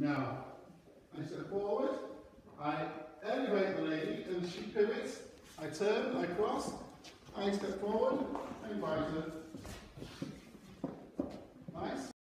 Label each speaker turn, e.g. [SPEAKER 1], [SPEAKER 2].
[SPEAKER 1] Now, I step forward, I elevate the lady and she pivots, I turn, I cross, I step forward, I invite her,